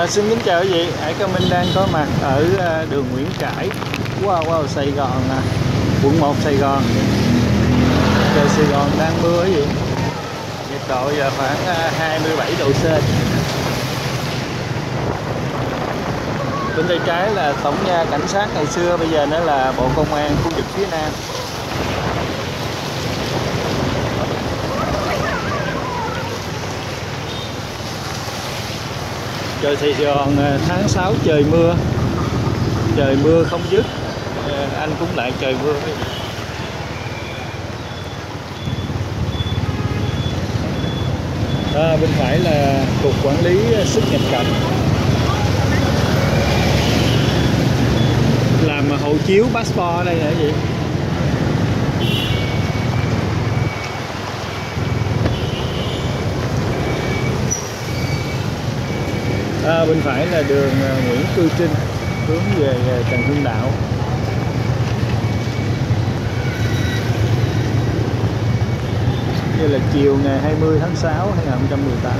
À, xin kính chào quý vị, Hải Cao Minh đang có mặt ở à, đường Nguyễn Trãi, wow, wow, Sài Gòn, à, quận 1 Sài Gòn. Trời Sài Gòn đang mưa quý vị, nhiệt độ giờ khoảng à, 27 độ C. Bên tay trái là tổng nha cảnh sát ngày xưa, bây giờ nó là Bộ Công an khu vực phía Nam. Trời Sài Gòn ờ, tháng 6 trời mưa. Trời mưa không dứt. Ờ, anh cũng lại trời mưa. À, bên phải là cục quản lý xuất nhập cảnh. Làm hộ chiếu passport ở đây hả vậy bên phải là đường à, Nguyễn Cư Trinh, hướng về à, Trần Hưng Đạo. Đây là chiều ngày 20 tháng 6 2018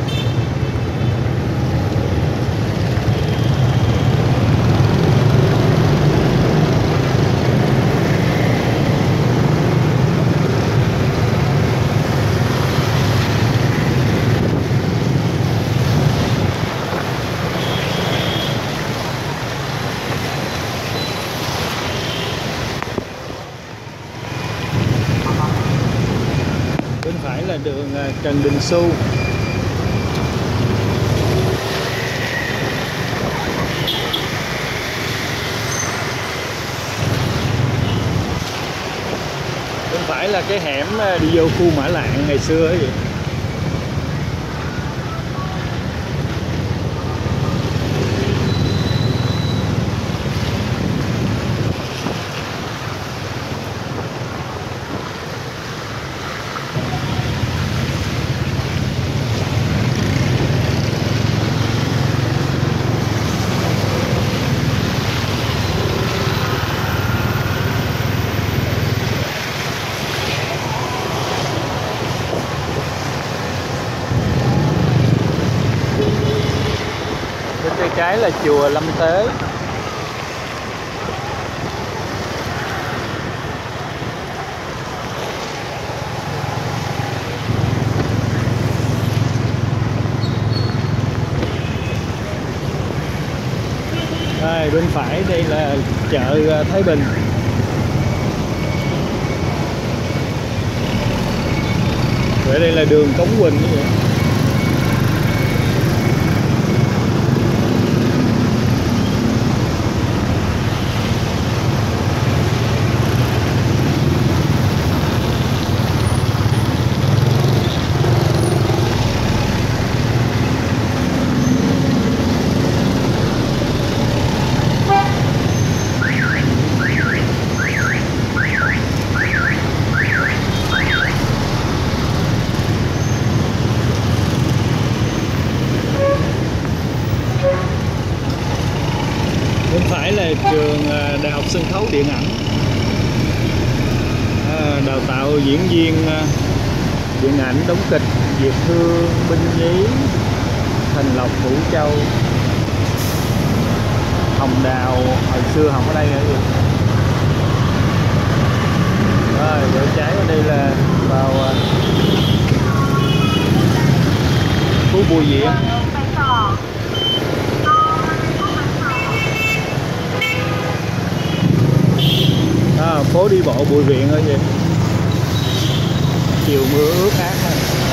bên phải là đường à, Trần Đình Xu bên phải là cái hẻm à, đi vô khu Mã Lạng ngày xưa ấy. vậy bên tay trái là chùa Lâm Tế. Đây, bên phải đây là chợ à, Thái Bình. Ở đây là đường Cống Quỳnh như vậy bên phải là trường à, đại học sân khấu điện ảnh. À, đào tạo diễn viên à, điện ảnh đóng kịch Việt Thương Binh Nhí Thành Lộc Vũ Châu. Hồng Đào hồi xưa không ở đây nữa gì rồi chỗ trái ở đây là vào à, phố Bùi Viện. Phố đi bộ Bùi Viện ở vậy chiều mưa ướt át này.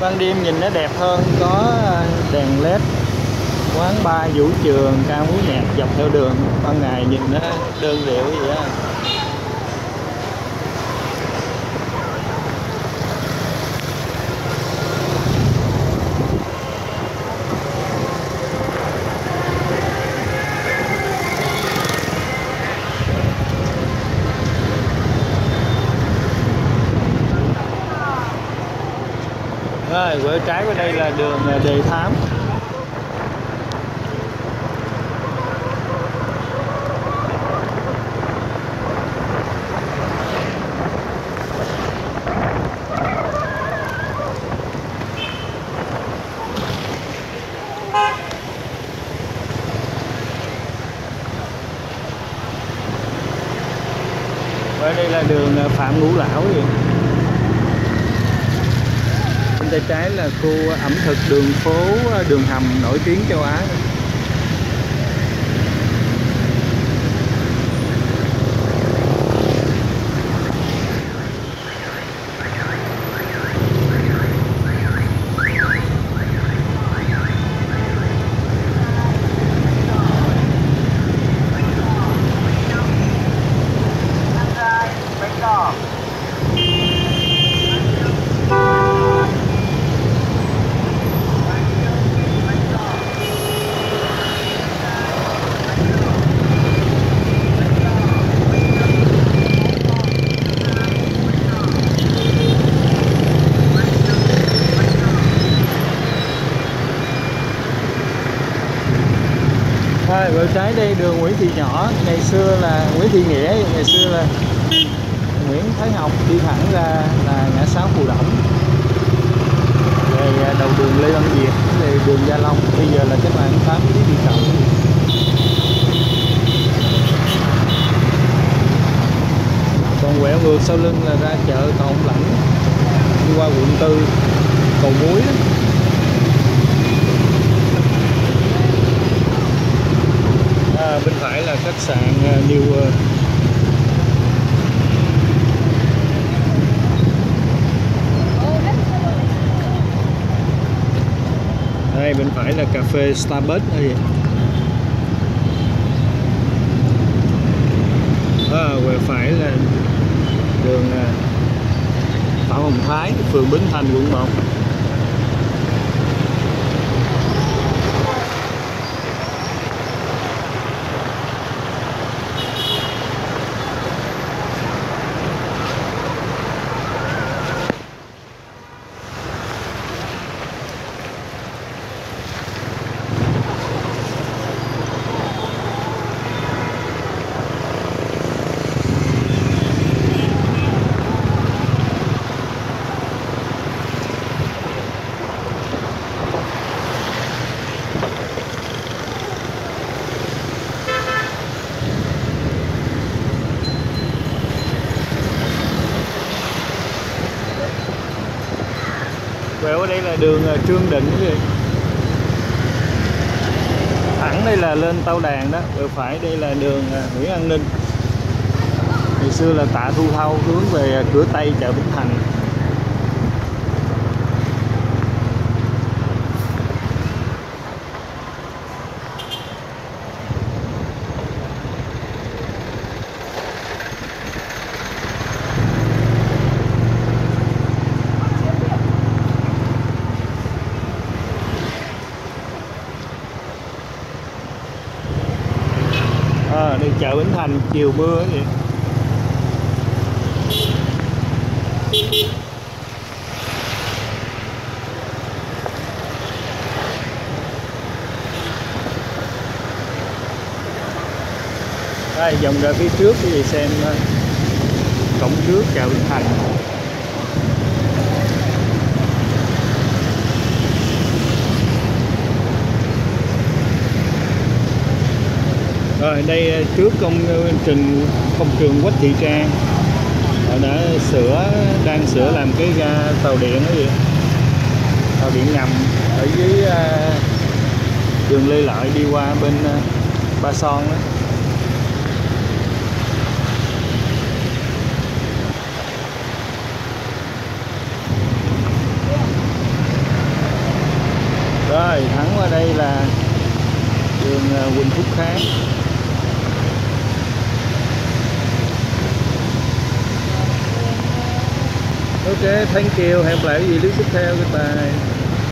Ban đêm nhìn nó đẹp hơn, có à, đèn led, quán bar, vũ trường, ca múa nhạc dọc theo đường. Ban ngày nhìn nó đơn điệu vậy á. Rồi, quẹo trái qua đây là đường à, đề thám Và đây là đường à, Phạm Ngũ Lão vậy. Tay trái là khu ẩm thực đường phố đường hầm nổi tiếng châu Á. Rồi, bên trái đây đường Nguyễn Thị Nhỏ, ngày xưa là Nguyễn Thị Nghĩa, ngày xưa là Nguyễn Thái Học đi thẳng ra là ngã sáu Phù Động. Về à, đầu đường Lê Văn Việt, về đường Gia Long, bây giờ là cách mạng tám Lý Thị Cộng Còn quẹo ngược sau lưng là ra chợ Cầu Ông Lãnh, đi qua quận tư cầu muối đó. À, bên phải là khách sạn à, New World. Đây bên phải là cà phê Starbucks đây. À, về phải là đường à, Phạm Hồng Thái, phường Bến Thành, quận 1. Đây là đường à, Trương Định quý vị. Thẳng đây là lên Tàu Đàn đó, rồi phải đây là đường à, Nguyễn An Ninh. Ngày xưa là Tạ Thu Thâu hướng về à, cửa Tây chợ Vĩnh Thành. À, đây chợ Vĩnh Thành, chiều mưa vậy. Đây, vòng ra phía trước quý vị xem ờ, cổng trước chợ Vĩnh Thành. Rồi, đây ờ, trước công ờ, trình công trường Quách Thị Trang, họ đã sửa, đang sửa làm cái ga tàu điện đó gì tàu điện ngầm ở dưới ờ, đường Lê Lợi đi qua bên Ba Son đó. Rồi, thẳng qua đây là đường Quỳnh Phúc Kháng Ok, thank you. Hẹn gặp lại cái gì clip tiếp theo. Goodbye.